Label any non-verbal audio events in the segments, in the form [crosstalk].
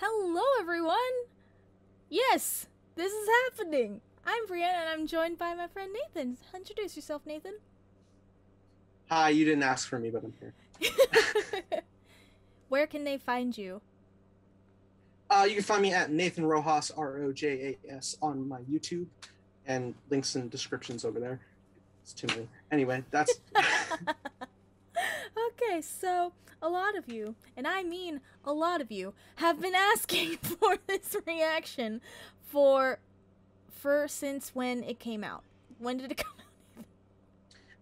Hello, everyone! Yes, this is happening! I'm Brianna and I'm joined by my friend Nathan. Introduce yourself, Nathan. Hi, you didn't ask for me, but I'm here. [laughs] Where can they find you? Uh, you can find me at Nathan Rojas, R O J A S, on my YouTube, and links and descriptions over there. It's too many. Anyway, that's. [laughs] okay, so a lot of you, and I mean a lot of you, have been [laughs] asking [laughs] for this reaction for for since when it came out. When did it come out?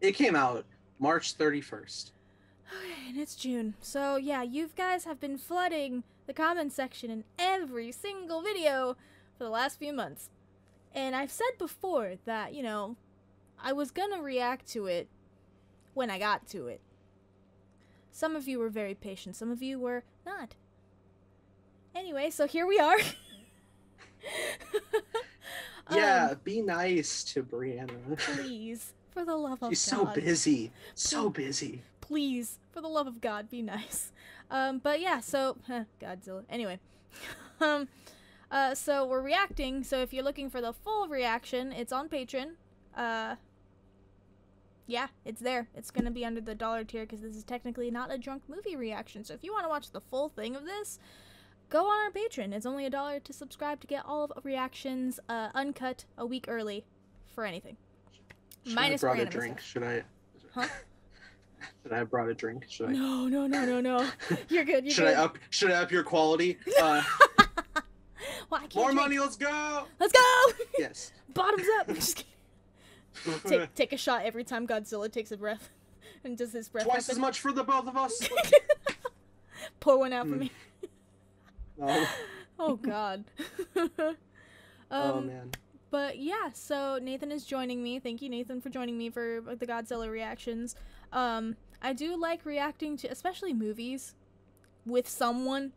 it came out March 31st. Okay, and it's June. So yeah, you guys have been flooding the comment section in every single video for the last few months. And I've said before that, you know, I was gonna react to it when I got to it. Some of you were very patient, some of you were not. Anyway, so here we are. [laughs] yeah, um, be nice to Brianna. please, for the love of She's God. so busy. So busy. Please, for the love of God, be nice. Um, but yeah, so huh, Godzilla. Anyway, [laughs] um, uh, so we're reacting. So if you're looking for the full reaction, it's on Patreon. Uh, yeah, it's there. It's gonna be under the dollar tier because this is technically not a drunk movie reaction. So if you want to watch the full thing of this, go on our Patreon. It's only a dollar to subscribe to get all of reactions uh, uncut a week early for anything. Should Minus I brought a drink. Should I? Huh? [laughs] Should I have brought a drink? Should I? No, no, no, no, no. [laughs] You're good. You're should good. I up? Should I up your quality? [laughs] Uh, well, more drink. money. Let's go. Let's go. Yes. Bottoms up. [laughs] take, take a shot every time Godzilla takes a breath, [laughs] and does his breath. Twice happen. as much for the both of us. [laughs] Pour one out for hmm. me. No. Oh God. um, oh man. But yeah, so Nathan is joining me. Thank you, Nathan, for joining me for the Godzilla reactions. Um, I do like reacting to, especially movies, with someone.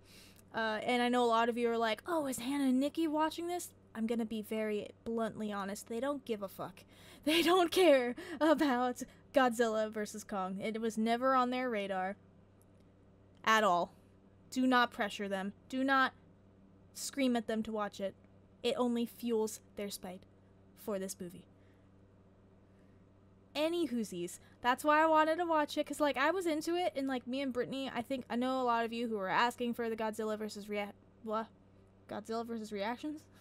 Uh, and I know a lot of you are like, "Oh, is Hannah and Nikki watching this?" I'm gonna be very bluntly honest. They don't give a fuck. [laughs] They don't care about Godzilla versus Kong. It was never on their radar. At all. Do not pressure them. Do not scream at them to watch it. It only fuels their spite for this movie. Any whoosies. That's why I wanted to watch it, because, like, I was into it, and, like, me and Brittany, I think, I know a lot of you who are asking for the Godzilla versus Rea- what? Godzilla versus reactions? [laughs]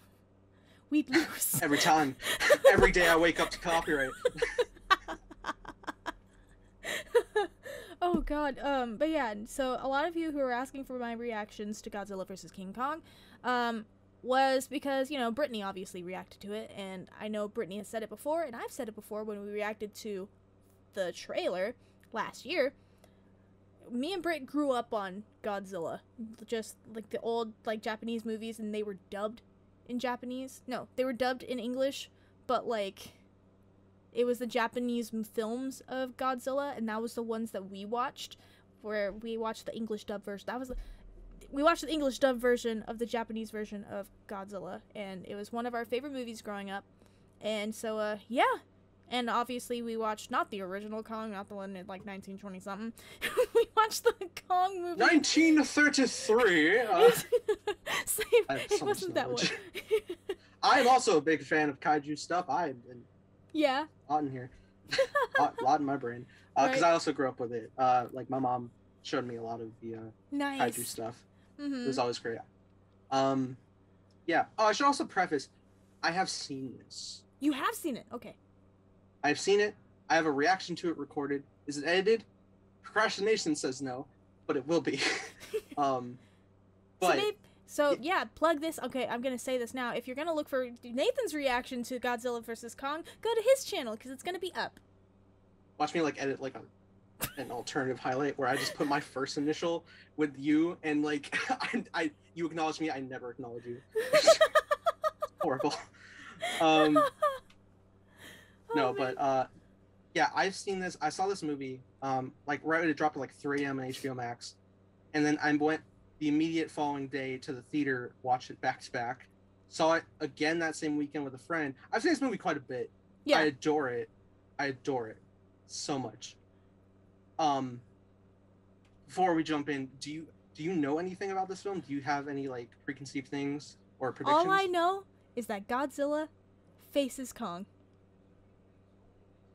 We'd lose. Every time. Every day I wake up to copyright. [laughs] oh god. Um but yeah, so a lot of you who are asking for my reactions to Godzilla versus King Kong um was because, you know, Brittany obviously reacted to it and I know Brittany has said it before and I've said it before when we reacted to the trailer last year. Me and Britt grew up on Godzilla. Just like the old like Japanese movies and they were dubbed in Japanese. No, they were dubbed in English, but like it was the Japanese films of Godzilla, and that was the ones that we watched, where we watched the English dub version. That was the, we watched the English dub version of the Japanese version of Godzilla, and it was one of our favorite movies growing up. And so, uh, yeah. And obviously, we watched not the original Kong, not the one in like 1920 something. [laughs] we watched the Kong movie. 1933. [laughs] Uh, Same. It wasn't that one. [laughs] I'm also a big fan of kaiju stuff. I've been yeah. A lot in here. a lot, lot, in my brain. Because uh, right. I also grew up with it. Uh, like my mom showed me a lot of the uh, nice. kaiju stuff. Mm-hmm. It was always great. Um, yeah. Oh, I should also preface. I have seen this. You have seen it. Okay. I've seen it. I have a reaction to it recorded. Is it edited? Procrastination says no, but it will be. [laughs] [laughs] um, but so maybe, so yeah, plug this. Okay, I'm gonna say this now. If you're gonna look for Nathan's reaction to Godzilla vs Kong, go to his channel because it's gonna be up. Watch me like edit like a, an alternative highlight where I just put my first initial with you and like [laughs] I, I you acknowledge me, I never acknowledge you. horrible. Um, oh, no, but uh, yeah, I've seen this. I saw this movie um like right when it dropped at like 3 a.m. on HBO Max, and then I went the immediate following day to the theater, watched it back to back. Saw it again that same weekend with a friend. I've seen this movie quite a bit. Yeah. I adore it. I adore it so much. Um before we jump in, do you do you know anything about this film? Do you have any like preconceived things or predictions? All I know is that Godzilla faces Kong.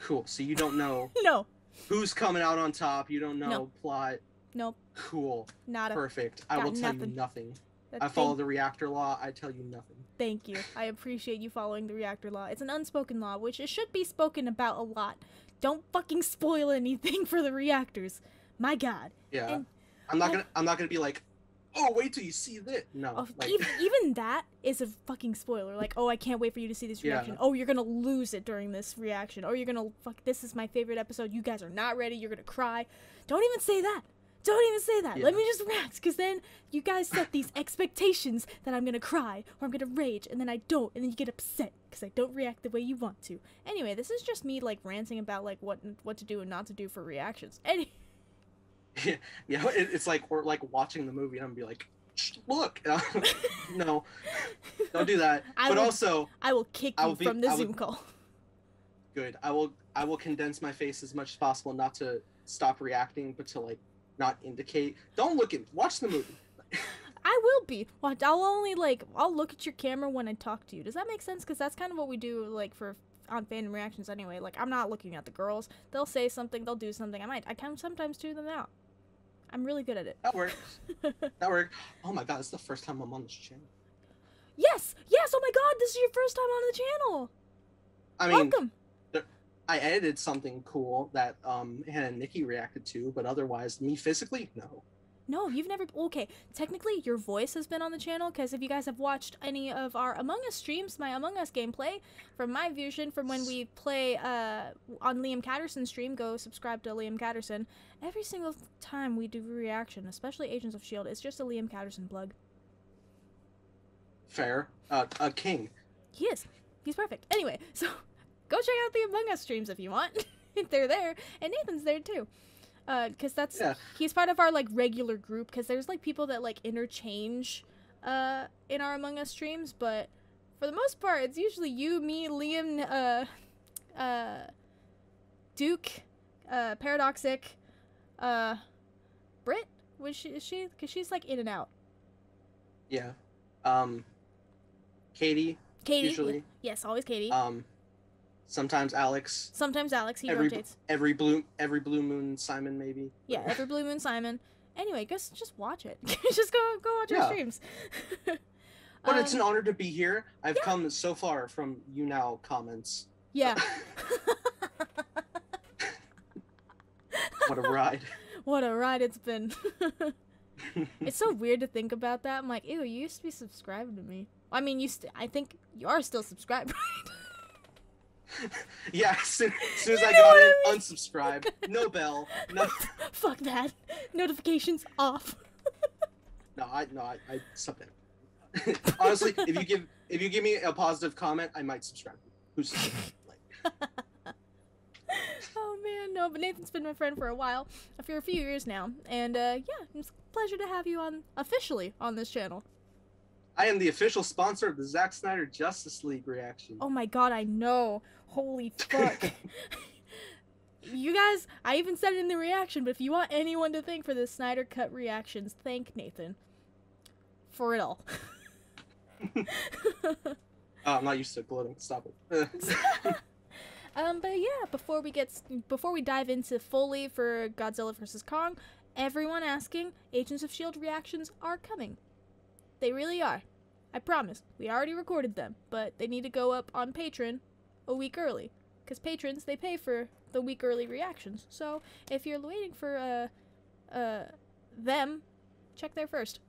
Cool. So you don't know [laughs] No, who's coming out on top. You don't know No. plot. nope, Cool. not a. Perfect. I will tell nothing. you nothing. I follow the reactor law. I tell you nothing. Thank you. I appreciate you following the reactor law. It's an unspoken law, which it should be spoken about a lot. Don't fucking spoil anything [laughs] for the reactors. My God. Yeah. And- I'm not and- gonna. I'm not gonna be like, oh, wait till you see this. No. Oh, like, even, [laughs] even that is a fucking spoiler. Like, oh, I can't wait for you to see this Yeah. reaction. Oh, you're gonna lose it during this reaction. Oh, you're gonna fuck. This is my favorite episode. You guys are not ready. You're gonna cry. Don't even say that. Don't even say that. Let me just react, because then you guys set these [laughs] expectations that I'm gonna cry or I'm gonna rage, and then I don't, and then you get upset because I don't react the way you want to. Anyway, this is just me like ranting about like what what to do and not to do for reactions. [laughs] Any. [laughs] yeah. It, it's like we're like watching the movie, and I'm be like, look. [laughs] no, don't do that. I but will- also, I will kick I you be- from the will- Zoom call. [laughs] good. I will. I will condense my face as much as possible, not to stop reacting, but to like not indicate. Don't look at. Watch the movie. I will be. Watch, I'll only like I'll look at your camera when I talk to you. Does that make sense? Because that's kind of what we do like for on fandom reactions anyway. Like I'm not looking at the girls. They'll say something. They'll do something. I might. I can sometimes tune them out. I'm really good at it. That works. [laughs] that works. Oh my god, it's the first time I'm on this channel. yes. Yes. Oh my God. This is your first time on the channel. I mean, Welcome. I edited something cool that um Hannah and Nikki reacted to, but otherwise, me physically, no. No, you've never. Okay, technically, your voice has been on the channel because if you guys have watched any of our Among Us streams, my Among Us gameplay from my vision from when we play uh, on Liam Catterson's stream, go subscribe to Liam Catterson. Every single time we do a reaction, especially Agents of S.H.I.E.L.D., it's just a Liam Catterson plug. Fair. Uh, a king. He is. He's perfect. Anyway, so [laughs] go check out the Among Us streams if you want. [laughs] They're there, and Nathan's there too. Uh, cause that's Yeah. he's part of our like regular group. Cause there's like people that like interchange, uh, in our Among Us streams, but for the most part, it's usually you, me, Liam, uh, uh, Duke, uh, Paradoxic, uh, Brit. Was she? Is she? Cause she's like in and out. Yeah. Um. Katie. Katie. Usually. Yes, always Katie. Um. Sometimes Alex. Sometimes Alex. He every- rotates. Every blue. Every blue moon. Simon maybe. Yeah, [laughs] every blue moon Simon. Anyway, just just watch it. [laughs] just go go watch our streams. [laughs] But it's Um, an honor to be here. I've come so far from you now comments. yeah. What a ride. what a ride it's been. it's so weird to think about that. I'm like, ew, you used to be subscribed to me. I mean, you. St- I think you are still subscribed. right? [laughs] yeah. As soon, as, soon as I got in, I mean? unsubscribe. No bell. [laughs] No. Fuck that. Notifications off. No. I. No. I. I something. [laughs] Honestly, if you give if you give me a positive comment, I might subscribe. Who's like, oh man, no, but Nathan's been my friend for a while, for a few years now, and uh, yeah, it's a pleasure to have you on officially on this channel. I am the official sponsor of the Zack Snyder Justice League reaction. Oh my god, I know. Holy fuck. [laughs] you guys, I even said it in the reaction, but if you want anyone to thank for the Snyder Cut reactions, thank Nathan. For it all. [laughs] Oh, I'm not used to gloating. Stop it. [laughs] Um, but yeah, before we get before we dive into fully for Godzilla vs Kong, everyone asking Agents of Shield reactions are coming. They really are. I promise. We already recorded them, but they need to go up on Patreon a week early because patrons they pay for the week early reactions. So if you're waiting for uh uh them, check there first.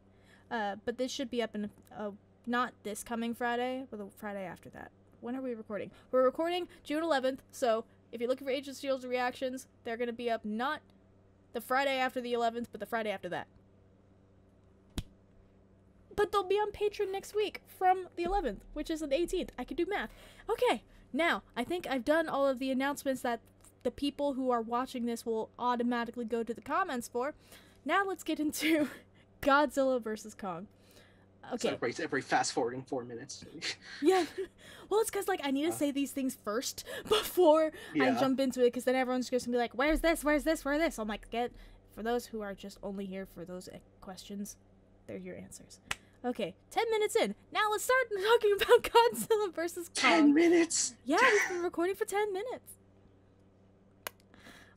[laughs] uh, but this should be up in uh, not this coming Friday, but the Friday after that. When are we recording? We're recording June 11th, so if you're looking for Agent Shield reactions, they're gonna be up not the Friday after the 11th, but the Friday after that. But they'll be on Patreon next week from the 11th, which is the 18th. I can do math. Okay, now I think I've done all of the announcements that the people who are watching this will automatically go to the comments for. Now let's get into [laughs] Godzilla vs Kong. So Okay. every, every fast forwarding four minutes. [laughs] Yeah. Well, it's because like I need to Uh. say these things first [laughs] before I jump into it, because then everyone's just gonna be like, "Where's this? Where's this? Where's this?" I'm like, get for those who are just only here for those e- questions. They're your answers. Okay, 10 minutes in. Now let's start [laughs] talking about Godzilla versus Kong. Ten minutes. Yeah, we've been recording for 10 minutes.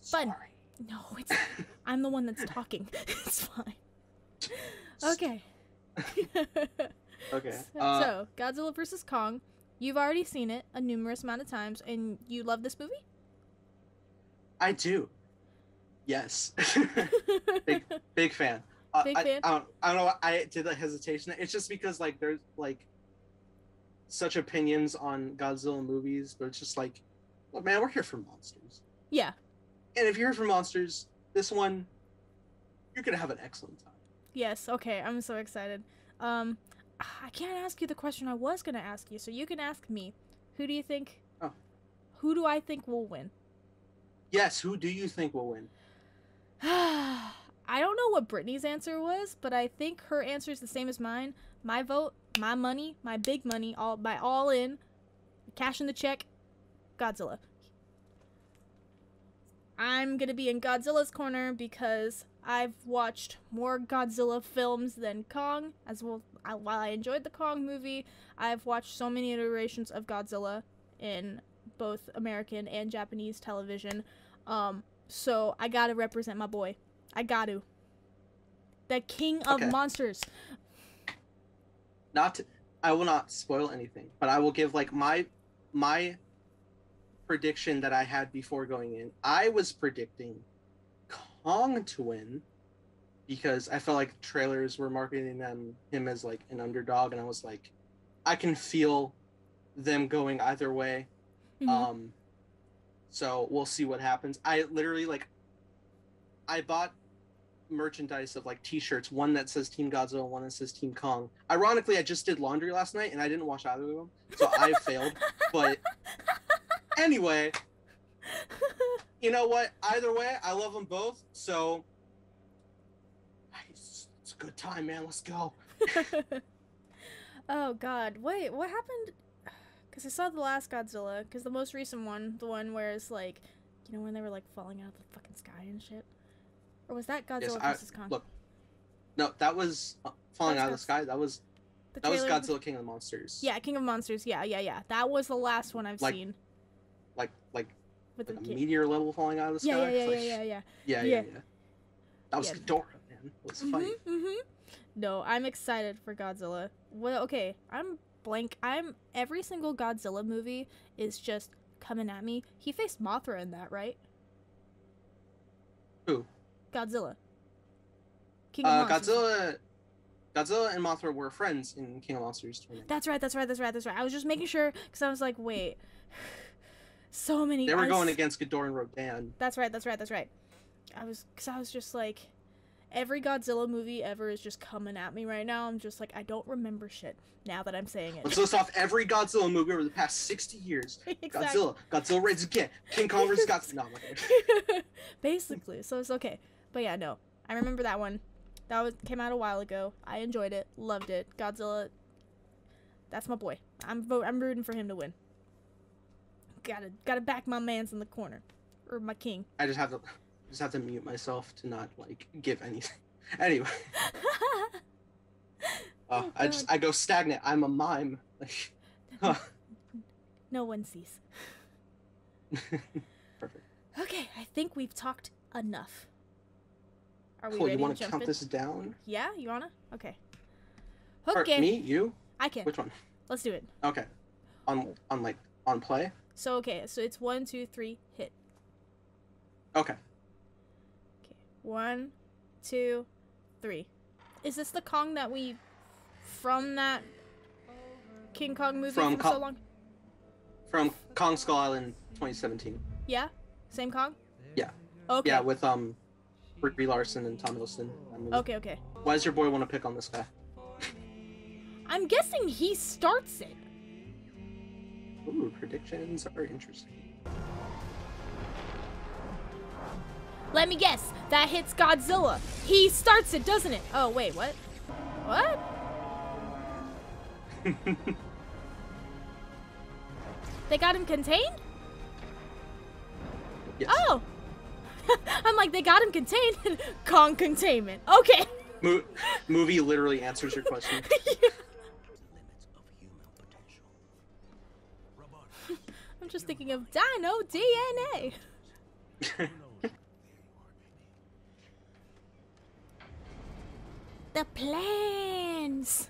Fun. Sorry. No, it's [laughs] I'm the one that's talking. [laughs] it's fine. Okay. Okay. So, Uh, so, Godzilla versus Kong. You've already seen it a numerous amount of times, and you love this movie. I do. Yes. Big- Big fan. Big I, fan? I, don't, I don't know. I did the hesitation. It's just because like there's like such opinions on Godzilla movies, but it's just like, man, we're here for monsters. yeah. And if you're here for monsters, this one, you're gonna have an excellent time. Yes. Okay. I'm so excited. Um, I can't ask you the question I was gonna ask you, so you can ask me. Who do you think? Oh. Who do I think will win? Yes. Who do you think will win? [sighs] [sighs] I don't know what Brittany's answer was, but I think her answer is the same as mine. My vote, my money, my big money, all my all in, cash in the check, Godzilla. I'm gonna be in Godzilla's corner because I've watched more Godzilla films than Kong. As well, I, while I enjoyed the Kong movie, I've watched so many iterations of Godzilla in both American and Japanese television. Um, so I gotta represent my boy. I got to. The king of Okay. monsters. Not. To, I will not spoil anything, but I will give like my my prediction that I had before going in. I was predicting Kong to win because I felt like trailers were marketing them him as like an underdog, and I was like, I can feel them going either way. Mhm. Um, so we'll see what happens. I literally like, I bought merchandise of like T-shirts, one that says Team Godzilla, one that says Team Kong. Ironically, I just did laundry last night and I didn't wash either of them, so I failed. But [laughs] anyway, you know what? Either way, I love them both. So it's, it's a good time, man. Let's go. [laughs] oh God! Wait, what happened? Because I saw the last Godzilla. Because the most recent one, the one where it's like, you know, when they were like falling out of the fucking sky and shit. Or was that Godzilla Yes, I- versus Kong? look, No, that was uh, falling That's out of the sky. That was the that was Godzilla King of the Monsters. Yeah, King of Monsters. Yeah, yeah, yeah. That was the last one I've Like, seen like like with the like a kid. meteor level falling out of the sky. yeah, yeah, Like, yeah, yeah, yeah. yeah, yeah, Yeah. yeah. That was Yeah. Ghidorah, man. Was. Mm-hmm, mm-hmm. No, I'm excited for Godzilla. Well, okay, I'm blank. I'm every single Godzilla movie is just coming at me. He faced Mothra in that, right? Who? Godzilla. King of Uh, Monsters. Godzilla, Godzilla and Mothra were friends in King of Monsters. 29. That's right. That's right. That's right. That's right. I was just making sure because I was like, wait, [sighs] so many. They were I going against Ghidorah and Rodan. That's right. That's right. That's right. I was because I was just like, every Godzilla movie ever is just coming at me right now. I'm just like, I don't remember shit now that I'm saying it. Let's list off every Godzilla movie over the past 60 years. [laughs] exactly. Godzilla, Godzilla raids again. King Kong vs. Godzilla. No, I'm not gonna- [laughs] Basically, so it's okay. But yeah, no, I remember that one. That was, came out a while ago. I enjoyed it, loved it. Godzilla. That's my boy. I'm vo- I'm rooting for him to win. Gotta gotta back my man's in the corner, or my king. I just have to just have to mute myself to not like give anything. [laughs] Anyway, [laughs] uh, Oh, I just I go stagnant. I'm a mime. [laughs] Huh. no one sees. Perfect. Okay, I think we've talked enough. Are we Cool. ready You want to count in? this down? Yeah, you wanna? Okay. Or Okay, me? You? I can. Which one? Let's do it. Okay. On on like on play. So okay, so it's one, two, three, hit. Okay. Okay, one, two, three. Is this the Kong that we from that King Kong movie From from, so long? From Kong Skull Island 2017. Yeah, same Kong. Yeah. Okay. Yeah, with um Brie Larson and Tom Hiddleston. that movie. okay. Okay. Why does your boy want to pick on this guy? I'm guessing he starts it. Ooh, predictions are interesting. Let me guess. That hits Godzilla. He starts it, doesn't it? Oh wait, what? What? [laughs] They got him contained? yes. Oh! [laughs] I'm like, they got him contained. [laughs] Kong containment. Okay. Mo- movie literally answers your question. [laughs] I'm just thinking of Dino DNA. the plans.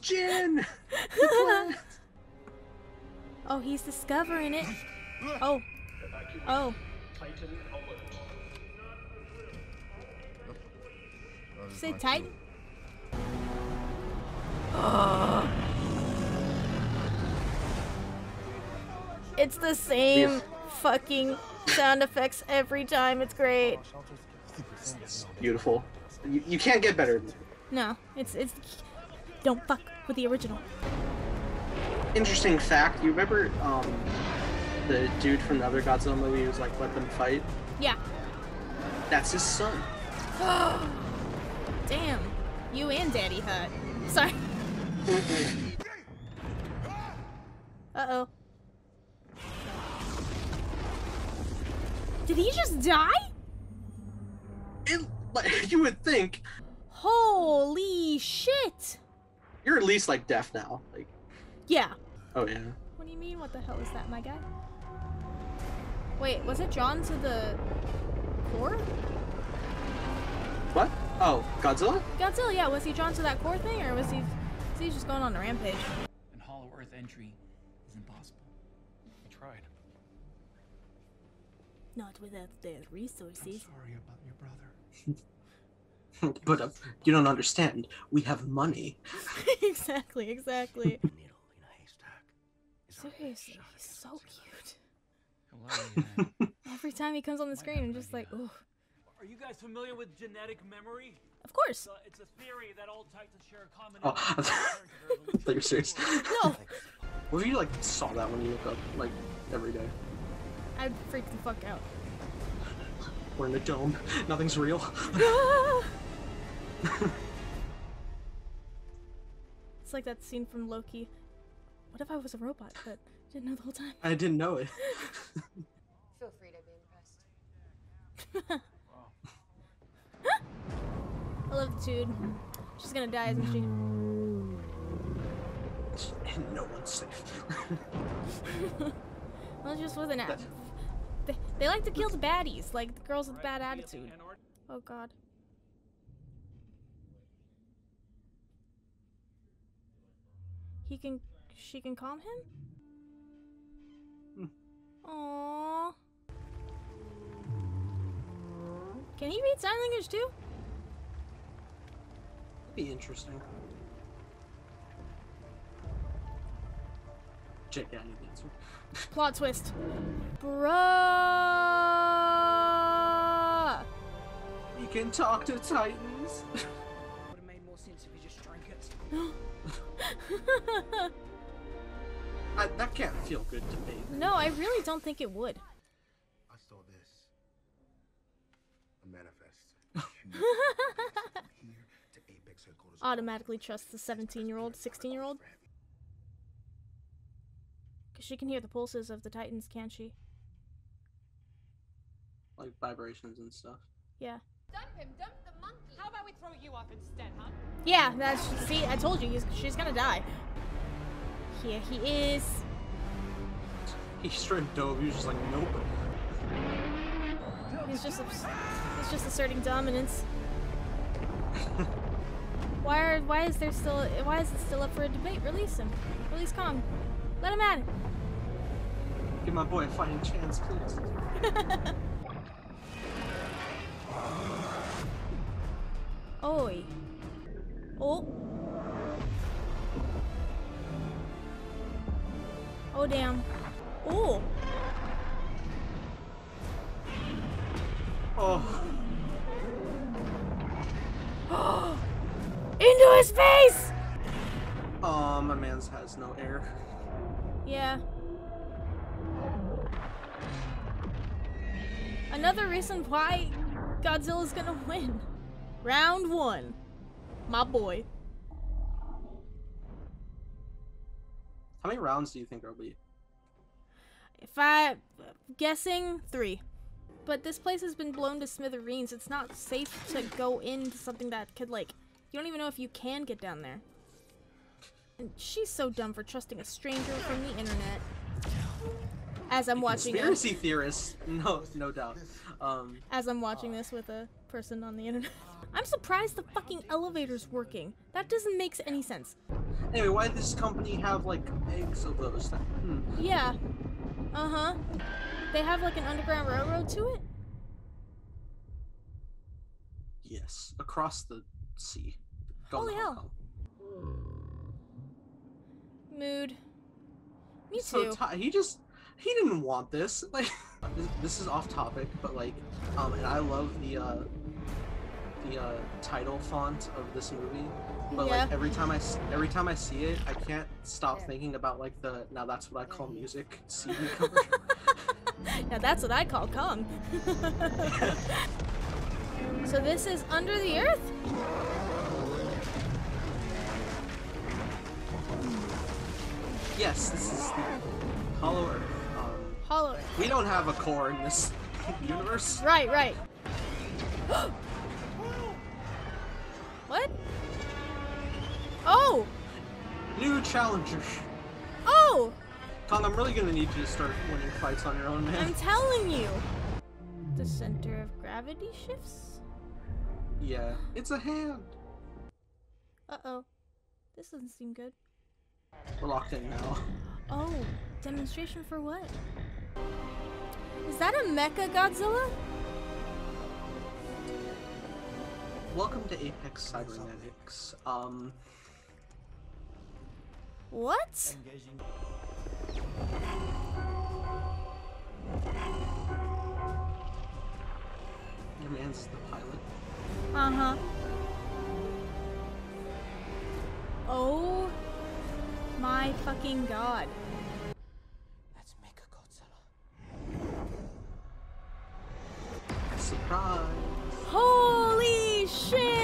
Jin. oh, he's discovering it. Oh. Oh. Say Titan? It's the same Yes. fucking sound effects every time. It's great. Beautiful. You, you can't get better. No, it's it's. Don't fuck with the original. Interesting fact. You remember um, the dude from the other Godzilla movie who was like, "Let them fight." Yeah. That's his son. [gasps] Damn. You and Daddy Hut. Sorry. [laughs] Uh oh. Did he just die? It, like, [laughs] you would think Holy shit! you're at least like deaf now. Like, Yeah. oh yeah. What do you mean? What the hell is that, my guy? Wait, was it drawn to the core? What? Oh, Godzilla? Godzilla, yeah. Was he drawn to that core thing, or was he? Was he just going on a rampage? And Hollow Earth entry is impossible. I tried. Not without the resources. Sorry about your brother. [laughs] but uh, you don't understand. We have money. [laughs] exactly, exactly. [laughs] Needle in a haystack. is our Seriously, he's so cute. Hello. [laughs] Every time he comes on the screen, I'm just like, ooh. Are you guys familiar with genetic memory? Of course. It's a, it's a theory that all titans share a common. Oh, [laughs] I thought you were serious. No, [laughs] What if you like saw that when you woke up, like every day? I'd freak the fuck out. We're in a dome. Nothing's real. it's like that scene from Loki. What if I was a robot but didn't know the whole time? I didn't know it. [laughs] Feel free to be impressed. [laughs] I love the dude. She's gonna die, isn't she? And no one's safe. [laughs] Well, it just wasn't. A- they, they like to kill the baddies, like the girls with bad attitude. Oh god. He can. She can calm him? Aww. Can he read sign language too? That'd be interesting. Jake, yeah, I need the answer. [laughs] Plot twist. Bruh! You can talk to titans. Would have made more sense if you just drank it. [gasps] [laughs] I, that can't feel good to me. no, I really don't think it would. I saw this. A manifest. Here to Apex headquarters. Automatically trust the 17 year old, 16 year old. Because she can hear the pulses of the Titans, can't she? Like vibrations and stuff. Yeah. Dump him, dump the monkey. How about we throw you off instead, huh? Yeah, that's. See, I told you, he's, she's gonna die. Here he is. He straight dove. He was just like, nope. He's just. He's just asserting dominance. [laughs] Why are? Why is there still? Why is it still up for a debate? Release him. Release Kong. Let him at it. Give my boy a fighting chance, please. [laughs] Oi. Oh. Oh damn. Oh. Oh, [gasps] Into his face! oh, my man's has no air. Yeah. Another reason why Godzilla's gonna win. Round one. My boy. How many rounds do you think there'll be? If I guessing three. but this place has been blown to smithereens. It's not safe to go into something that could like. You don't even know if you can get down there. And she's so dumb for trusting a stranger from the internet. As I'm watching it. Conspiracy theorists, [laughs] no, no doubt. Um, as I'm watching this with a person on the internet. [laughs] I'm surprised the fucking elevator's working. That doesn't make any sense. Anyway, why did this company have like eggs of those? Things? Hmm. Yeah. Uh huh. They have like an underground railroad to it? Yes, across the sea. Holy to hell. Mood. Me so too. ti- he just he didn't want this. [laughs] Like this, this is off topic, but like um and I love the uh the uh title font of this movie. But Yeah. like every time I every time I see it, I can't stop thinking about like the now that's what I call music CD [laughs] cover. now that's what I call Kong. [laughs] so this is under the earth? yes, this is the Hollow Earth. Um, Hollow Earth. we don't have a core in this [laughs] universe. Right, right. [gasps] what? Oh! New challenger. Oh! Kong, I'm really gonna need you to start winning fights on your own, man. I'm telling you! The center of gravity shifts? Yeah, it's a hand. Uh oh. This doesn't seem good. We're locked in now. Oh, demonstration for what? Is that a Mecha Godzilla? Welcome to Apex Cybernetics. Um, What? your man's the pilot. Uh huh. Oh my fucking god. That's Mechagodzilla. Surprise! Holy shit!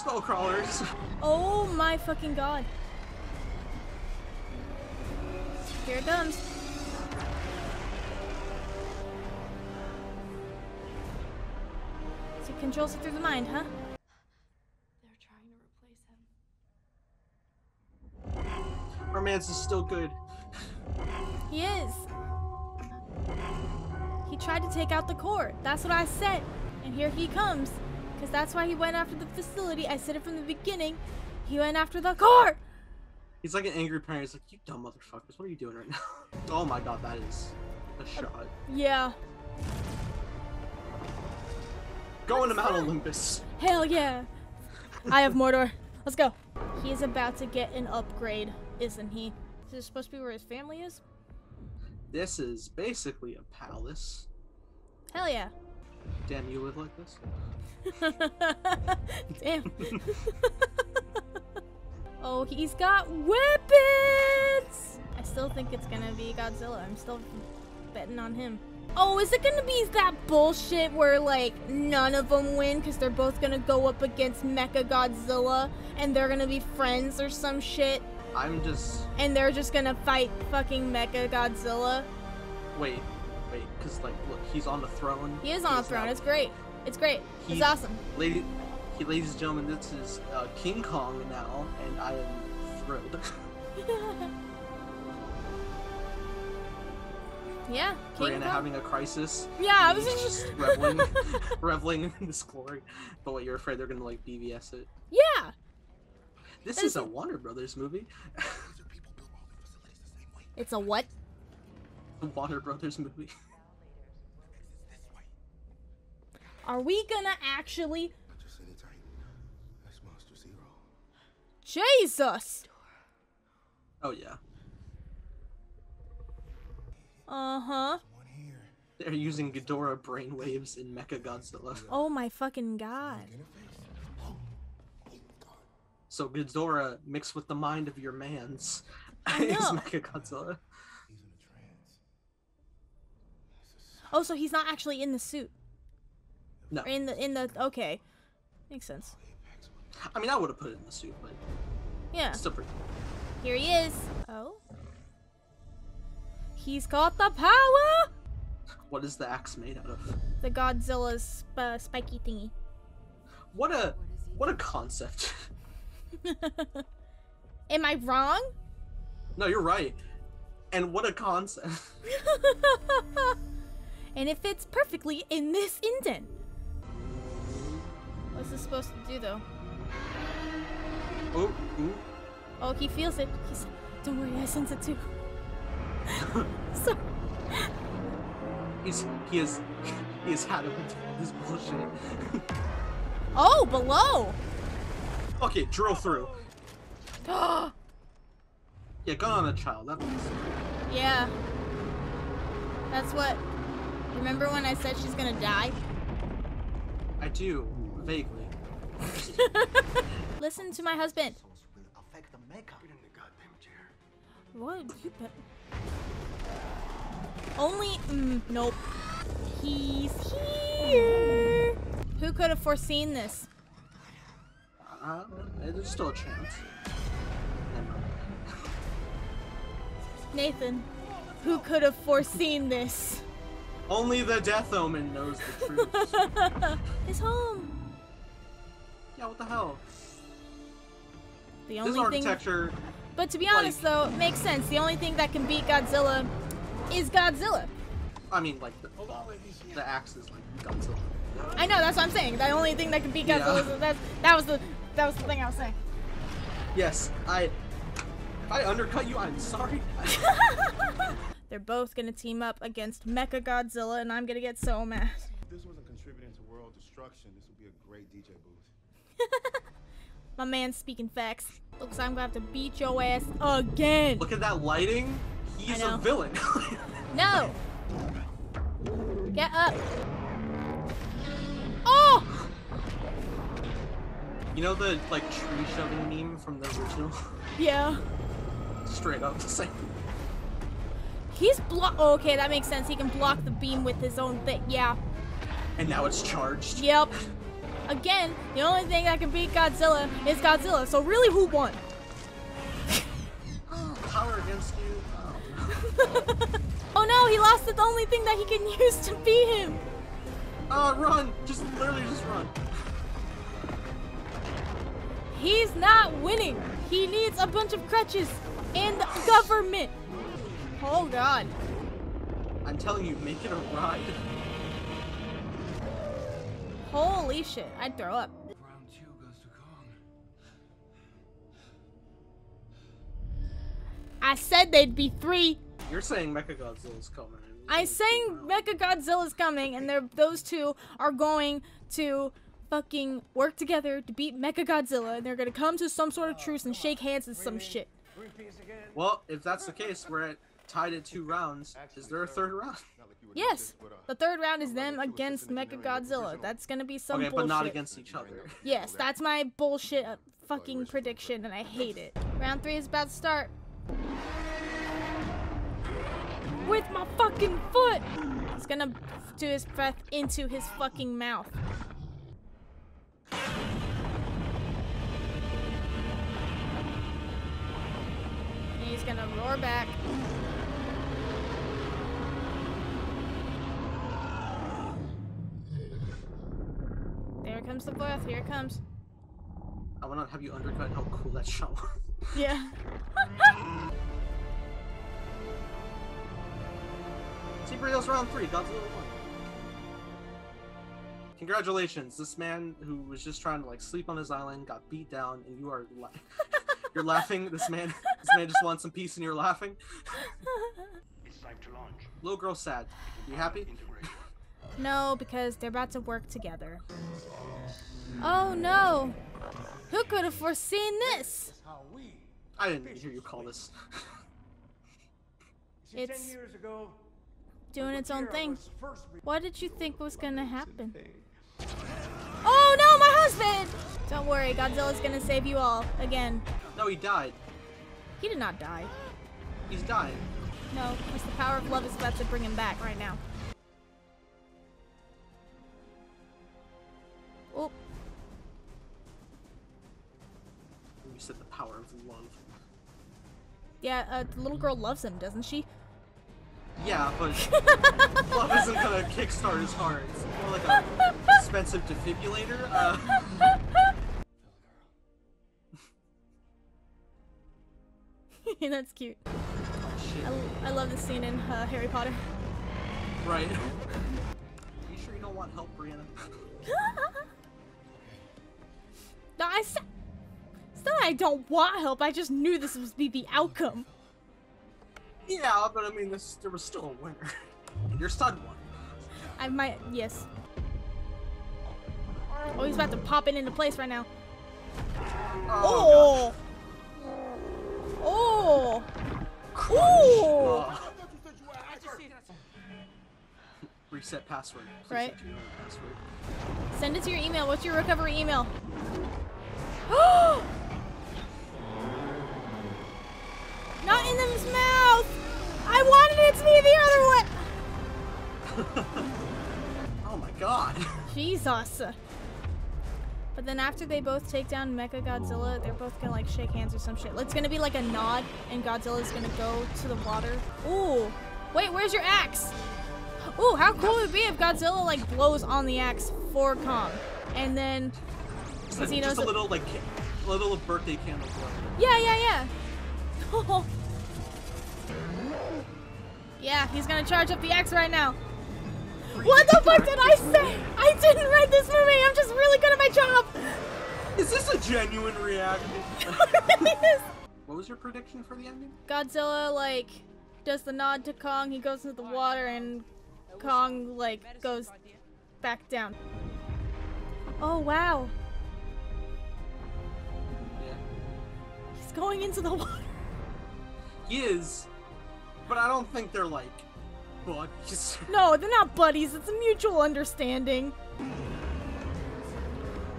Skull crawlers. Oh my fucking god. Here it comes. So it controls it through the mind, huh? They're trying to replace him. Our man's is still good. He is. He tried to take out the core. That's what I said. And here he comes. Because that's why he went after the facility. I said it from the beginning. He went after the car! He's like an angry parent. He's like, "You dumb motherfuckers! What are you doing right now?" [laughs] oh my god, that is a shot. Yeah. Going to Mount Olympus. Hell yeah. I have Mordor. Let's go. He is about to get an upgrade, isn't he? Is this supposed to be where his family is? This is basically a palace. Hell yeah. Damn, you live like this? [laughs] Damn. [laughs] oh, he's got weapons! I still think it's gonna be Godzilla. I'm still betting on him. Oh, is it gonna be that bullshit where, like, none of them win because they're both gonna go up against Mecha Godzilla and they're gonna be friends or some shit? I'm just And they're just gonna fight fucking Mecha Godzilla? wait, wait, because like, look, he's on the throne. He is on a He's throne. It's great. It's great. It's He's- awesome. Lady, he, ladies and gentlemen, this is uh, King Kong now, and I am thrilled. [laughs] yeah, King Brianna Kong. having a crisis. Yeah, I was just. just reveling, [laughs] [laughs] reveling in this glory. But what you're afraid they're gonna like BvS it? Yeah, This That is a Warner Brothers movie. it's a what? A [laughs] Warner Brothers movie. Are we gonna actually? Just sit tight. That's Monster Zero. Jesus. Oh yeah, Uh huh. They're using Ghidorah brainwaves in Mecha Godzilla. Oh my fucking god. Interface. My god. So Ghidorah mixed with the mind of your man's I [laughs] is. Mecha Godzilla. He's in a trance. Oh, so he's not actually in the suit. No, Or in the in the. Okay, makes sense. I mean I would have put it in the suit, but Yeah. still pretty. Here he is. Oh. He's got the power! What is the axe made out of? The Godzilla's uh, spiky thingy. What a what a concept. [laughs] Am I wrong? no, you're right. And what a concept. [laughs] and it fits perfectly in this indent. What's this supposed to do though? Oh, ooh. Oh, he feels it. He's. Don't worry, I sense it too. [laughs] so. He's he is [laughs] he has had enough of this bullshit. [laughs] Oh, below! okay, drill through. [gasps] Yeah, gun on a child. That makes yeah. That's what. Remember when I said she's gonna die? I do vaguely. [laughs] Listen to my husband. will affect the mecha. Get in the goddamn chair. What? You bet. Only. Mm, nope. He's here. Who could have foreseen this? Uh, there's still a chance. Nathan. Who could have foreseen this? Only the Death Omen knows the [laughs] truth. His home. yeah, what the hell? The This only thing. But to be honest, though, it makes sense. The only thing that can beat Godzilla is Godzilla. I mean, like the, the axe is like Godzilla. I know. That's what I'm saying. The only thing that can beat Yeah. Godzilla. Is, that, that was the. That was the thing I was saying. Yes, I. If I undercut you, I'm sorry. [laughs] They're both gonna team up against Mecha Godzilla, and I'm gonna get so mad. If this wasn't contributing to world destruction, this would be a great DJ booth. [laughs] My man's speaking facts. Looks like I'm gonna have to beat your ass again. Look at that lighting. He's a villain. [laughs] No! Get up! Oh! you know the like tree shoving meme from the original? Yeah. Straight up the same. He's block. Oh, okay, that makes sense. He can block the beam with his own thing. Yeah. And now it's charged. Yep. Again, the only thing that can beat Godzilla is Godzilla. So really, who won? Power against you. Oh. oh no, he lost the only thing that he can [laughs] use to beat him. Uh, run! Just literally just run. He's not winning. He needs a bunch of crutches and the government. Oh god. I'm telling you, make it a ride. Holy shit. I'd throw up. Round two goes to Kong. I said they'd be three. You're saying Mechagodzilla's coming. I'm saying Mecha Godzilla's coming, and they're those two are going to fucking work together to beat Mecha Godzilla, and they're gonna come to some sort of truce and shake hands and some shit. Well, if that's the case, we're at tied at two rounds. Is there a third round? Yes, the third round is them against Mecha Godzilla. That's gonna be some okay, bullshit. but not against each other. Yes, that's my bullshit uh, fucking prediction, and I hate it. Round three is about to start. With my fucking foot! He's gonna do his breath into his fucking mouth. And he's gonna roar back. There comes the breath, here it comes. I want to have you undercut how cool that shot was. Yeah. [laughs] Super Heroes round three, Godzilla won. Congratulations, this man who was just trying to like sleep on his island got beat down, and you are la- [laughs] you're laughing. This man, this man just wants some peace, and you're laughing. [laughs] It's time to launch. Little girl sad. You happy? No, because they're about to work together. Oh no! Who could have foreseen this? I didn't hear you call this. It's- ten years ago, Doing its own thing. was first re- What did you think was gonna happen? Oh no, my husband! Don't worry, Godzilla's gonna save you all again. No, he died. He did not die. He's dying. No, it's the power of love is about to bring him back right now. You said the power of love. Yeah, uh, the little girl loves him, doesn't she? Yeah, but [laughs] love isn't gonna kickstart his heart. It's more like a expensive defibrillator. Uh, [laughs] That's cute. oh, shit. I, love this scene in uh, Harry Potter. Right. Are you sure you don't want help, Brianna? [laughs] No, I said. It's not that I don't want help. I just knew this was be the outcome. yeah, but I mean, this there was still a winner. [laughs] Your son won. I might. Yes. Oh, he's about to pop it into place right now. Oh. Oh. Oh. gosh. Ooh. Uh, reset password. Please Right. your password. Send it to your email. What's your recovery email? [gasps] [gasps] Not mouth. I wanted it to be the other one. [laughs] Oh my god. Jesus. But then after they both take down Mecha Godzilla, they're both gonna like shake hands or some shit. It's gonna be like a nod, and Godzilla's gonna go to the water. Ooh, wait, where's your axe? Ooh, how cool would it be if Godzilla like blows on the axe for Kong, and then he knows [laughs] just a little like ca- little birthday candle yeah, yeah, yeah. [laughs] Oh, yeah, he's gonna charge up the axe right now. What the fuck did I say? I didn't write this movie. I'm just really good at my job. Is this a genuine reaction? It [laughs] really [laughs] what was your prediction for the ending? Godzilla like does the nod to Kong. He goes into the water, and Kong like goes back down. Oh wow, Yeah. he's going into the water. He is, but I don't think they're like buddies. [laughs] No, they're not buddies. It's a mutual understanding.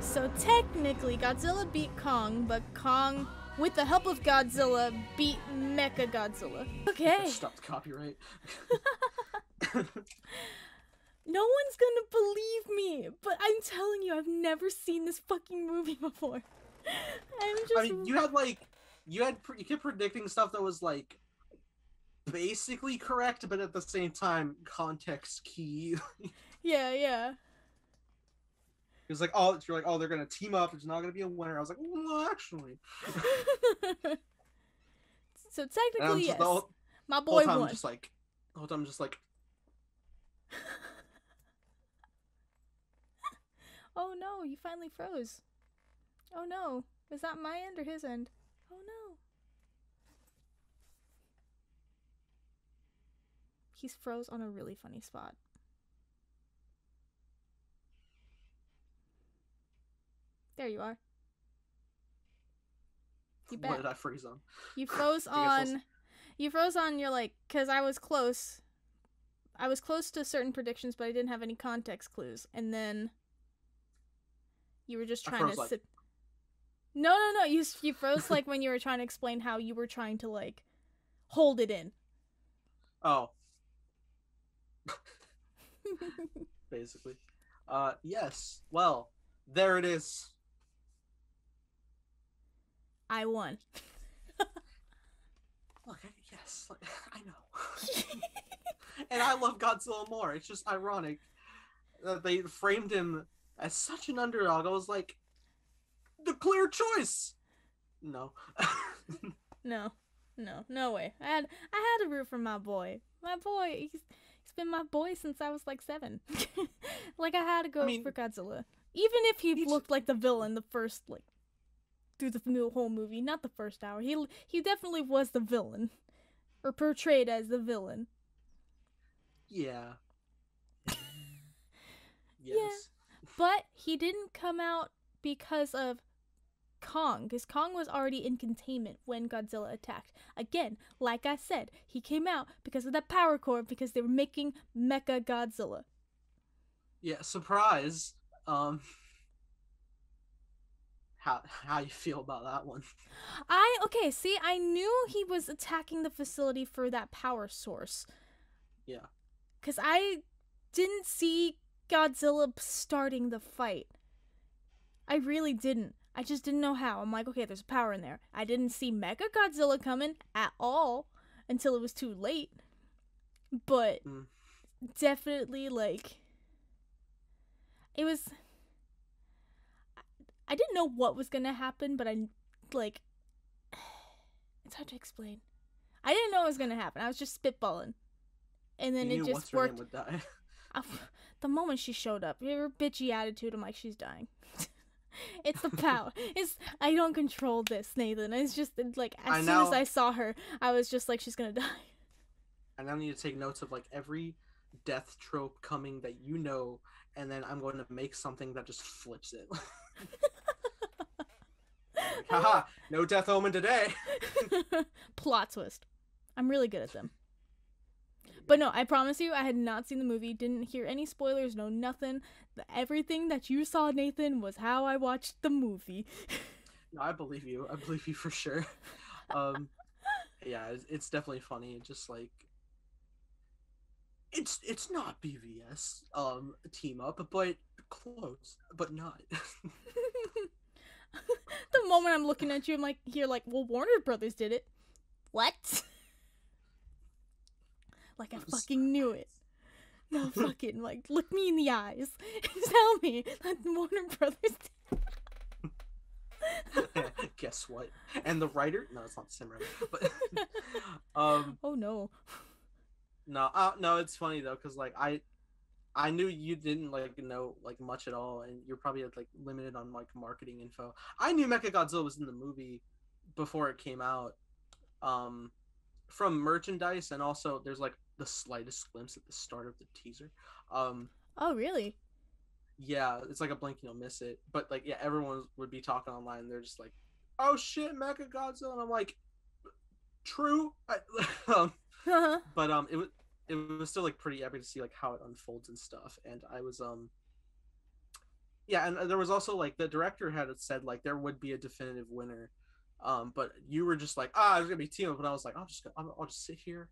So technically, Godzilla beat Kong, but Kong, with the help of Godzilla, beat Mecha Godzilla. Okay. Stop the copyright. [laughs] No one's gonna believe me, but I'm telling you, I've never seen this fucking movie before. [laughs] I'm just. I mean, you had like, you had you kept predicting stuff that was like basically correct, but at the same time context key. Yeah, yeah. [laughs] It was like, oh, you're like, oh, they're gonna team up. There's not gonna be a winner. I was like, well, actually. [laughs] so technically, yes. whole, My whole boy time won. just like, the whole time just like, [laughs] Oh no, you finally froze. Oh no. Is that my end or his end? Oh no. He's froze on a really funny spot. There you are. You what did I freeze on? You [laughs] froze I guess I'll s- on. You froze on. You're like, cause I was close. I was close to certain predictions, but I didn't have any context clues, and then you were just trying to like- sit. No, no, no. You you froze like when you were trying to explain how you were trying to like hold it in. [laughs] Oh, [laughs] basically. Uh, yes. Well, there it is. I won. [laughs] Look, I, yes, like, [laughs] I know. and I love Godzilla more. It's just ironic that they framed him as such an underdog. I was like, the clear choice. No. No, no, no way. I had I had to root for my boy. My boy. He's he's been my boy since I was like seven. [laughs] like I had to go mean, for Godzilla, even if he looked like the villain the first like through the whole movie, not the first hour. He he definitely was the villain, or portrayed as the villain. yeah. [laughs] yes. But he didn't come out because of Kong, because Kong was already in containment when Godzilla attacked. Again, like I said, he came out because of the power core because they were making Mecha Godzilla. Yeah. Surprise. Um. How how you feel about that one? I okay, see, I knew he was attacking the facility for that power source. Yeah. Cuz I didn't see Godzilla starting the fight. I really didn't. I just didn't know how. I'm like, okay, there's power in there. I didn't see Mega Godzilla coming at all until it was too late. But Mm. definitely like it was I didn't know what was going to happen, but I like [sighs] it's hard to explain. I didn't know it was going to happen. I was just spitballing. And then you it just worked name would die. [laughs] I- the moment she showed up, her bitchy attitude, I'm like, she's dying. [laughs] [laughs] it's the power. It's I don't control this, Nathan. It's just like as I soon as I saw her, I was just like, she's gonna [laughs] die. I now need to take notes of like every death trope coming that you know, and then I'm going to make something that just flips it. [laughs] Like, Haha, no death omen today. Plot twist. I'm really good at them. But no, I promise you, I had not seen the movie, didn't hear any spoilers, no nothing. The- Everything that you saw, Nathan, was how I watched the movie. No, I believe you. I believe you for sure. Um, yeah, it's, it's definitely funny. It just like it's it's not BVS um team up, but close, but not. [laughs] [laughs] the moment I'm looking at you, I'm like, here, like, well, Warner Brothers did it. What? Like, I I'm fucking knew it. No, [laughs] fucking, like, look me in the eyes and [laughs] tell me that Warner Brothers did [laughs] Guess what? And the writer? No, it's not the same writer. But um, Oh no. no, uh, no, it's funny though, cause like I, I knew you didn't like know like much at all, and you're probably like limited on like marketing info. I knew Mechagodzilla was in the movie before it came out, um, from merchandise, and also there's like the slightest glimpse at the start of the teaser. Um, Oh, really? yeah, it's like a blink you'll miss it. But like, yeah, everyone would be talking online. They're just like, "Oh shit, Mecha Godzilla," and I'm like, "True." I, [laughs] um, Uh-huh. but um, it was it was still like pretty epic to see like how it unfolds and stuff. And I was um, yeah, and there was also like the director had said like there would be a definitive winner. Um, but you were just like, ah, it's gonna be team up, and I was like, I'll just, I'll, I'll just sit here.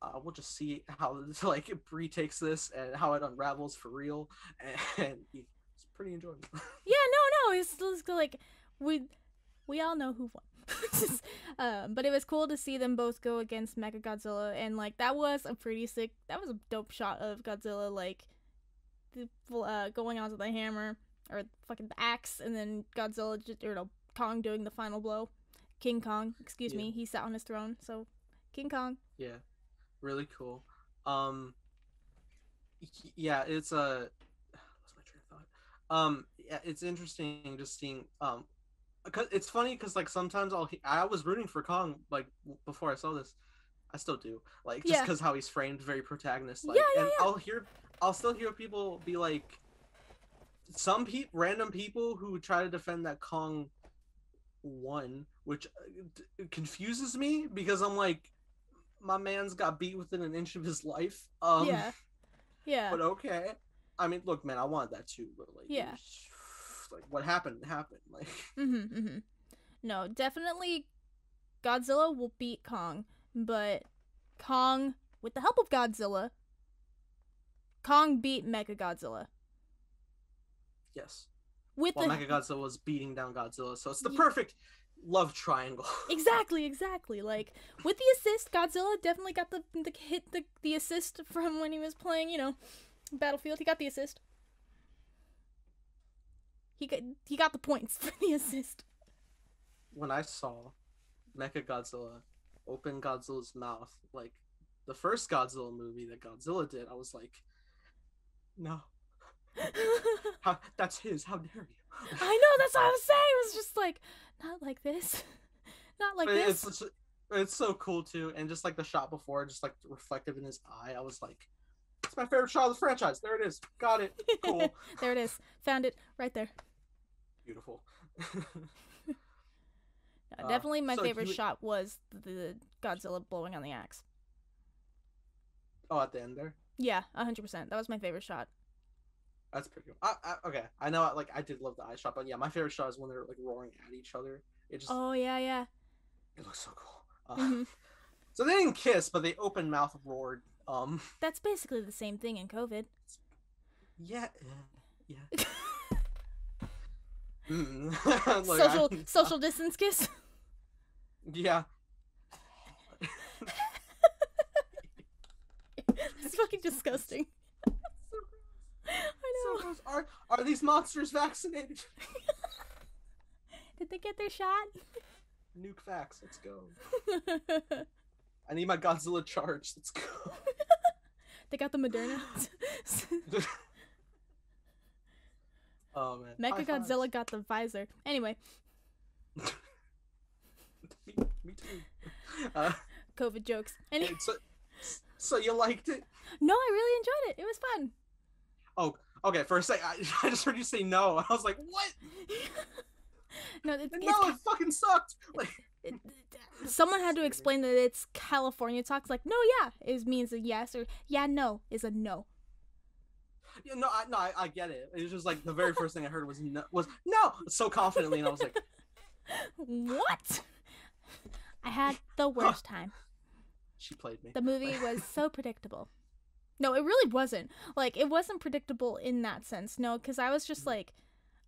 Uh, we'll just see how [laughs] like Brie takes this and how it unravels for real, [laughs] and it's pretty enjoyable. [laughs] yeah, no, no. It's just like we we all know who won. um, but it was cool to see them both go against Mecha Godzilla, and like that was a pretty sick. That was a dope shot of Godzilla, like the, uh, going onto the hammer or fucking the axe, and then Godzilla just or no Kong doing the final blow. King Kong, excuse Yeah. me, he sat on his throne. So King Kong. Yeah, really cool. Um, yeah, it's [sighs] a. What's my train of thought? Um, yeah, it's interesting just seeing. Um, cause it's funny because like sometimes I'll. I was rooting for Kong like before I saw this. I still do like just Yeah. because how he's framed, very protagonist like. Yeah, yeah, and yeah. I'll hear. I'll still hear people be like. Some pe- random people who try to defend that Kong won, which uh, confuses me because I'm like, my man's got beat within an inch of his life. Um, yeah, yeah. But okay. I mean, look, man, I wanted that too, but like, Yeah. was- like what happened happened. [laughs] Like, Mm-hmm, mm-hmm. No, definitely Godzilla will beat Kong, but Kong, with the help of Godzilla, Kong beat Mecha Godzilla. yes. With Well, the Mechagodzilla was beating down Godzilla, so it's the Ye- perfect love triangle. [laughs] exactly, exactly. Like with the assist, Godzilla definitely got the the hit the the assist from when he was playing, you know, Battlefield. He got the assist. He got he got the points [laughs] for the assist. when I saw Mecha Godzilla open Godzilla's mouth, like the first Godzilla movie that Godzilla did, I was like, no, [laughs] how, that's his. How dare you? I know that's what I was saying. It was just like not like this, [laughs] not like But this. it's it's so cool too, and just like the shot before, just like reflective in his eye, I was like, "It's my favorite shot of the franchise." There it is. Got it. Cool. [laughs] there it is. Found it right there. Beautiful. [laughs] Uh, Uh, definitely my so favorite you- shot was the Godzilla blowing on the axe. oh, at the end there, Yeah, 100%. That was my favorite shot. That's pretty cool. I, I, okay, I know. Like I did love the eye shot, but yeah, my favorite shot is when they're like roaring at each other. It just Oh, yeah, yeah. it looks so cool. Uh, Mhm. [laughs] So they didn't kiss, but they open mouth roared. Um, That's basically the same thing in COVID. yeah, eh, yeah. [laughs] Mm. [laughs] Look, social I- social distance kiss. Yeah. it's fucking disgusting. I So know. gross. Are are these monsters vaccinated? Did they get their shot? Nuke facts. Let's go. [laughs] I need my Godzilla charge. Let's go. they got the Moderna. [laughs] oh man. Mecha. Godzilla got the Pfizer. Anyway, [laughs] me, me too. Uh, COVID jokes. Anyway, so, so you liked it? no, I really enjoyed it. It was fun. Oh, okay. For a sec, I, [laughs] I just heard you say no. [laughs] I was like, what? [laughs] no, it's, No, it's it fucking sucked. Like, it, someone had to explain that it's California talks. Like, no, yeah, it means a yes, or yeah, no is a no. yeah, no, I, no, I, I get it. It was just like the very first thing I heard was no, was no, so confidently, and I was like, What? I had the worst time. she played me. The movie was so predictable. No, it really wasn't. Like, it wasn't predictable in that sense. No, because I was just like,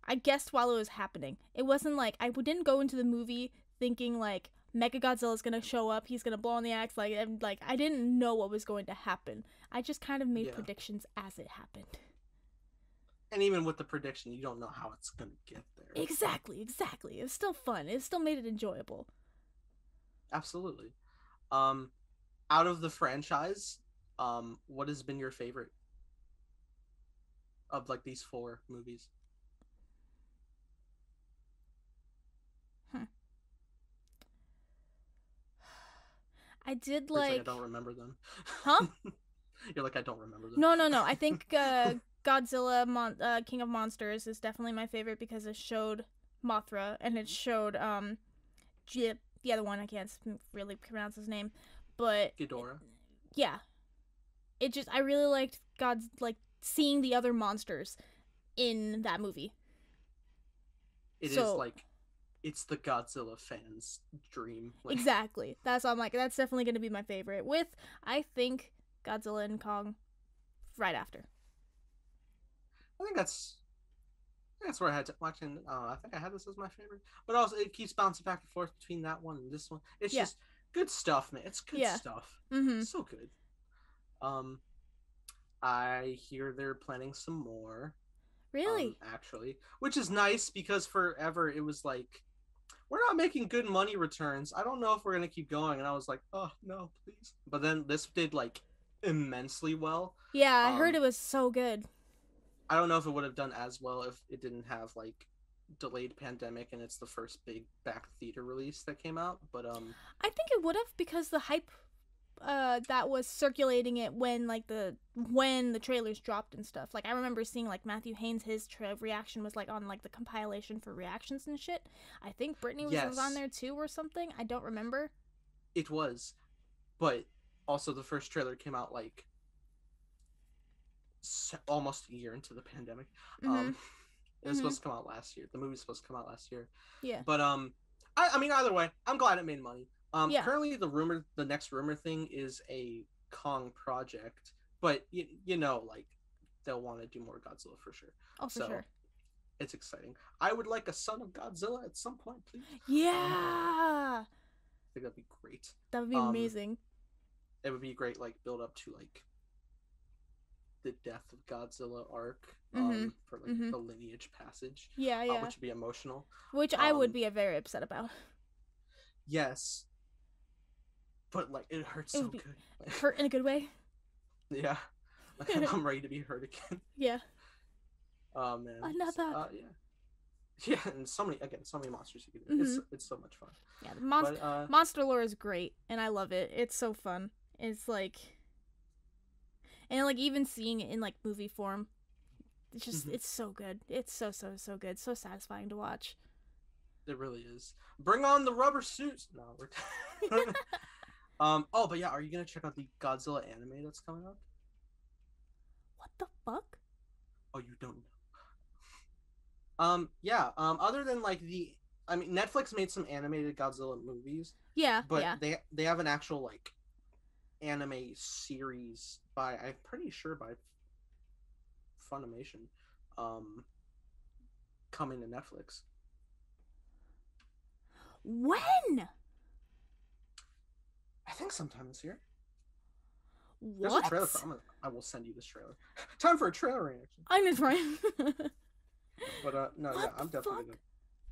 I guessed while it was happening. It wasn't like I didn't go into the movie thinking like Mega Godzilla's gonna show up, he's gonna blow on the axe, like, and like I didn't know what was going to happen. I just kind of made Yeah. predictions as it happened. And even with the prediction, you don't know how it's gonna get there. Exactly, exactly. It's still fun. It still made it enjoyable. Absolutely. Um, out of the franchise, um, what has been your favorite of like these four movies? Huh. I did You're like. I don't remember them. Huh? [laughs] You're like I don't remember them. No, no, no. I think [laughs] uh, Godzilla, Mon- uh, King of Monsters, is definitely my favorite because it showed Mothra and it showed um, Jip, the other one. I can't really pronounce his name, but Ghidorah. yeah, it just I really liked God's like seeing the other monsters in that movie. It is So- like it's the Godzilla fans' dream. [laughs] Like, Exactly. That's I'm like that's definitely gonna be my favorite. With I think Godzilla and Kong right after. I think that's I think that's where I had to watching. Uh, I think I had this as my favorite, but also it keeps bouncing back and forth between that one and this one. It's Yeah. just good stuff, man. It's good Yeah. stuff. Mm-hmm. So good. Um, I hear they're planning some more. Really? um, actually, which is nice because forever it was like, we're not making good money returns. I don't know if we're gonna keep going. And I was like, oh no, please. But then this did like immensely well. yeah, I heard um, it was so good. I don't know if it would have done as well if it didn't have like delayed pandemic and it's the first big back theater release that came out. But um, I think it would have because the hype uh that was circulating it when like the when the trailers dropped and stuff. Like I remember seeing like Matthew Haynes his tra- reaction was like on like the compilation for reactions and shit. I think Brittany was, was on there too or something. I don't remember. it was, but also the first trailer came out like almost a year into the pandemic. Mhm. Um, it was Mhm. supposed to come out last year. The movie's supposed to come out last year. yeah. But um, I, I mean, either way, I'm glad it made money. Um, Yeah. currently the rumor, the next rumor thing is a Kong project, but you, you know, like they'll want to do more Godzilla for sure. Oh, for so sure. it's exciting. I would like a Son of Godzilla at some point, please. Yeah. I think that'd be great. That would be um, amazing. It would be great, like build up to like the death of Godzilla arc, um, for like mhm. the lineage passage, Yeah, uh, yeah. which would be emotional. Which I would um, be very upset about. Yes, but like it hurts It so good. [laughs] Hurt in a good way. yeah, [laughs] like, I'm ready to be hurt again. [laughs] Yeah. Oh man, Another. Uh, yeah, yeah, and so many again, so many monsters you can do. It's it's so much fun. Yeah. The monster uh, Monster lore is great, and I love it. It's so fun. It's like, and like even seeing it in like movie form, it's just Mhm. it's so good. It's so so so good. So satisfying to watch. It really is. Bring on the rubber suits. No, we're. Um. Oh, but yeah, are you gonna check out the Godzilla anime that's coming up? What the fuck? Oh, you don't know. Um. Yeah. Um. Other than like the, I mean, Netflix made some animated Godzilla movies, Yeah. but yeah. they they have an actual like anime series by I'm pretty sure by Funimation, um, coming to Netflix. When? I think sometime this year. What? There's a trailer. For, I'm gonna, I will send you this trailer. [laughs] Time for a trailer reaction. I'm in front. But uh, no, yeah, I'm definitely gonna.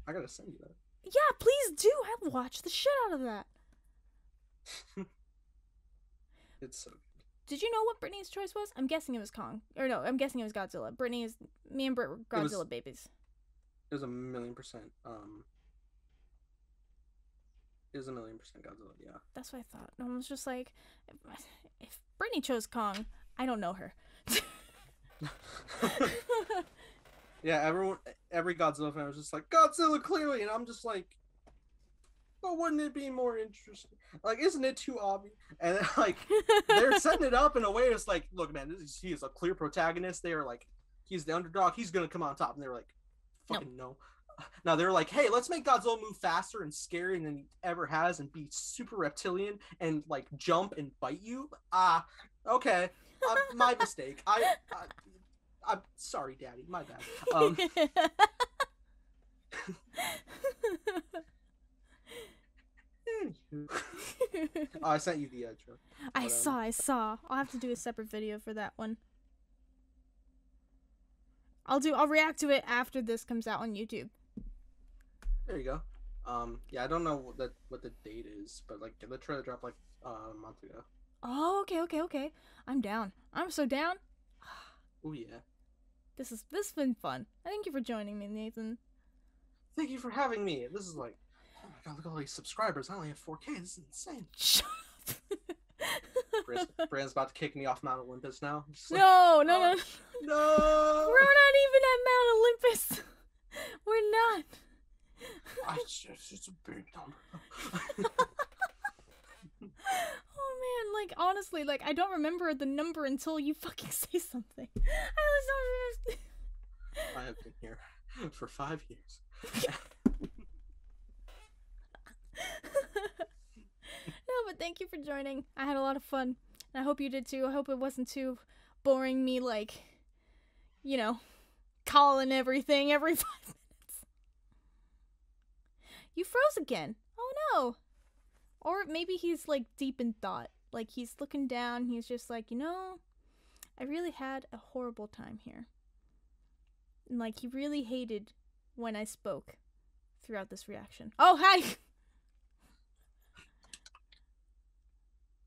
I gotta send you that. yeah, please do. I watch the shit out of that. [laughs] It's so good. Did you know what Britney's choice was? I'm guessing it was Kong. Or no, I'm guessing it was Godzilla. Britney is me and Brit were was- Godzilla babies. It was a million percent. Um. Was a million percent Godzilla. Yeah. That's what I thought. And I was just like, if, if Britney chose Kong, I don't know her. [laughs] yeah. Everyone, every Godzilla fan was just like Godzilla clearly, and I'm just like, but wouldn't it be more interesting? Like, isn't it too obvious? And then, [laughs] like, they're [laughs] setting it up in a way it's like, look, man, this is, he is a clear protagonist. They are like, he's the underdog. He's gonna come on top, and they're like, No. fucking no. [laughs] Now they're like, hey, let's make Godzilla move faster and scarier than he ever has, and be super reptilian and like jump and bite you. Ah, okay, uh, my [laughs] mistake. I, I, I'm sorry, Daddy. My bad. Um. [laughs] Oh, I sent you the uh, joke. I saw, I saw. I'll have to do a separate video for that one. I'll do. I'll react to it after this comes out on YouTube. There you go. Um, yeah, I don't know what the what the date is, but like the trailer dropped like uh, a month ago. Oh, okay, okay, okay. I'm down. I'm so down. [sighs] Oh yeah. This is this has been fun. Thank you for joining me, Nathan. Thank you for having me. This is like, oh my god, look at all these subscribers. I only have 4K. This is insane. [laughs] Shut up. [laughs] Brand's, Brand's about to kick me off Mount Olympus now. Like, no, no, oh, no. No. [laughs] We're not even at Mount Olympus. We're not. I, it's, just- it's a big number. [laughs] Oh man, like honestly, like I don't remember the number until you fucking [laughs] say something. I always don't remember. I have been here for five years. [laughs] no, but thank you for joining. I had a lot of fun. And I hope you did too. I hope it wasn't too boring me like you know, calling everything every 5 minutes. You froze again. Oh no. Or maybe he's like deep in thought. Like he's looking down, he's just like, "You know, I really had a horrible time here." And like he really hated when I spoke throughout this reaction. Oh, hi. [laughs]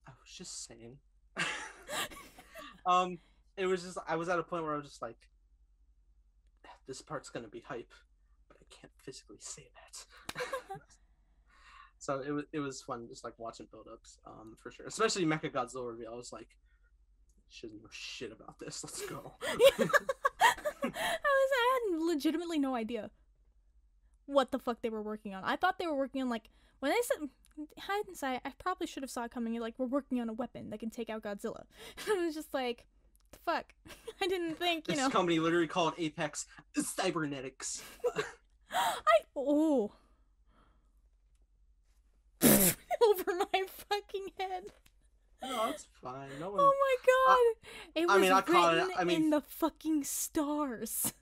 I was just saying. [laughs] um, it was just I was at a point where I was just like, this part's gonna be hype, can't physically say that. so it was it was fun just like watching build-ups, um, for sure. Especially Mecha Godzilla reveal. I was like, doesn't know shit about this. Let's go. [laughs] I was I had legitimately no idea what the fuck they were working on. I thought they were working on like when they said hindsight, I probably should have saw it coming. Like we're working on a weapon that can take out Godzilla. [laughs] I was just like, fuck. [laughs] I didn't think, you know this know. company literally called Apex Cybernetics. I oh [laughs] over my fucking head. no, it's fine. No one. Oh my god! it was I mean, I caught it. written I mean- in the fucking stars.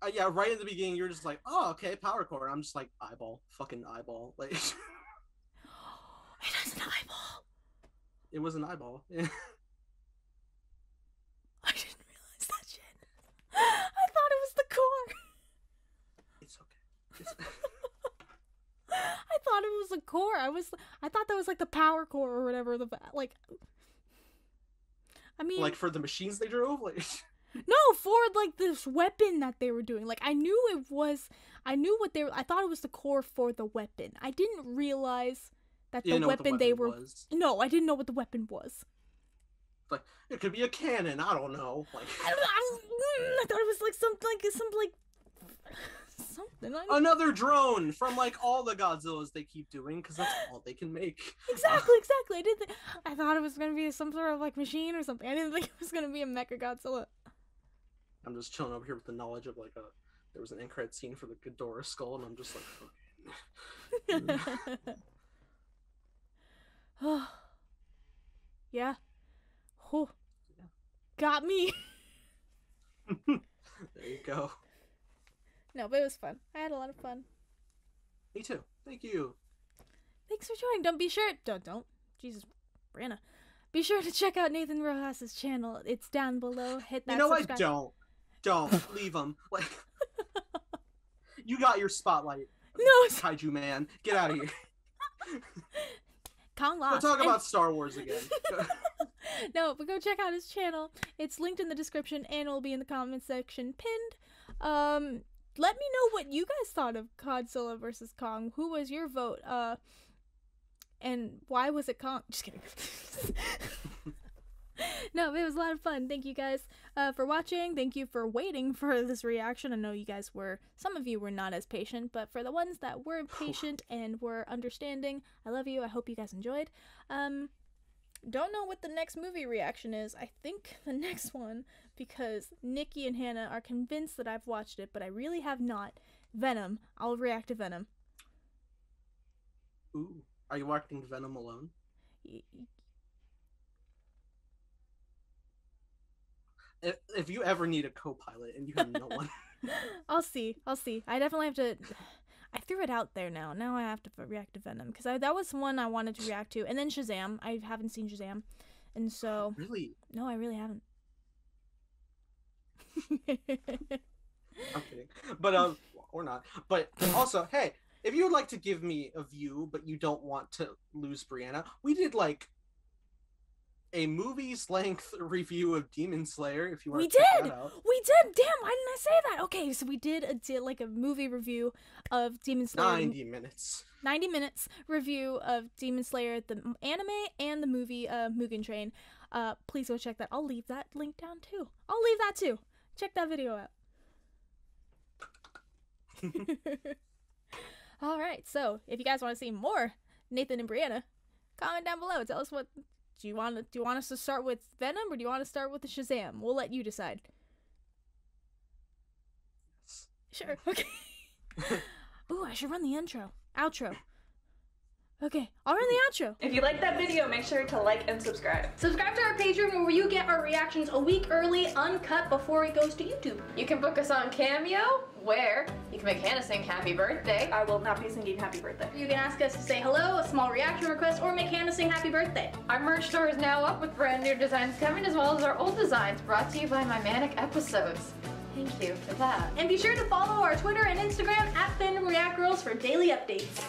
Uh, yeah, right in the beginning, you're just like, oh, okay, power core. I'm just like, eyeball, fucking eyeball. [laughs] Like, [gasps] It has an eyeball. it was an eyeball. Yeah. [laughs] I didn't realize that shit. I thought it was the core. It's okay. It's... I thought it was a core. I was I thought that was like the power core or whatever the like I mean like for the machines they drove. Like, [laughs] no, for like this weapon that they were doing. Like I knew it was I knew what they were I thought it was the core for the weapon. I didn't realize that the know what weapon, they were was. No, I didn't know what the weapon was. Like, it could be a cannon. I don't know. Like, I, don't, I, [laughs] I thought it was like something like some like something. Don't, another drone from like all the Godzillas they keep doing because that's all they can make. [laughs] Exactly, exactly. I didn't. I thought it was gonna be some sort of like machine or something. I didn't think [laughs] it was gonna be a Mecha Godzilla. I'm just chilling over here with the knowledge of like a there was an end credit scene for the Ghidorah skull, and I'm just like, okay. [laughs] [sighs] yeah. Oh. Got me. there you go. No, but it was fun. I had a lot of fun. Me too. Thank you. Thanks for joining. Don't be sure. Don't don't. Jesus, Brianna. Be sure to check out Nathan Rojas's channel. It's down below. Hit that. You know what? subscribe- Don't. Don't [laughs] leave him. Like you got your spotlight, No, kaiju man. Get out of here. Kong We'll talk And- about Star Wars again. [laughs] no, but go check out his channel. It's linked in the description and it'll be in the comment section pinned. Um, let me know what you guys thought of Godzilla versus Kong. Who was your vote? Uh, and why was it Kong? Just kidding. [laughs] no, it was a lot of fun. Thank you guys uh, for watching. Thank you for waiting for [laughs] this reaction. I know you guys were, some of you were not as patient, but for the ones that were [sighs] patient and were understanding, I love you. I hope you guys enjoyed. Um, don't know what the next movie reaction is. I think the [laughs] next one, because Nicky and Hannah are convinced that I've watched it, but I really have not. Venom. I'll react to Venom. Ooh, are you watching Venom alone? Y- If, if you ever need a co-pilot and you have no one, [laughs] I'll see. I'll see. I definitely have to. I threw it out there now. Now I have to react to Venom because that was one I wanted to react to, and then Shazam. I haven't seen Shazam, and so really, no, I really haven't. I'm kidding. But um, or not. But also, hey, if you would like to give me a view, but you don't want to lose Brianna, we did like a movie's length [laughs] review of Demon Slayer. If you want We to did! we did. Damn, why didn't I say that? Okay, so we did a did like a movie review of Demon Slayer. Ninety minutes. 90 minutes review of Demon Slayer, the anime and the movie uh, Mugen Train. Uh, please go check that. I'll leave that link down too. I'll leave that too. Check that video out. [laughs] All right, so if you guys want to see more Nathan and Brianna, comment down below. Tell us what do you want. To, do you want us to start with Venom or do you want to start with the Shazam? We'll let you decide. Sure. Okay. [laughs] Ooh, I should run the intro, outro. Okay, I'll run the outro. If you like that video, make sure to like and subscribe. Subscribe to our Patreon where you get our reactions a week early, uncut before it goes to YouTube. You can book us on Cameo, where you can make Hannah sing happy birthday. I will not be singing happy birthday. You can ask us to say hello, a small reaction request, or make Hannah sing happy birthday. Our merch store is now up with brand new designs coming, as well as our old designs brought to you by my Manic Episodes. Thank you for that. And be sure to follow our Twitter and Instagram at Fandom React Girls for daily updates.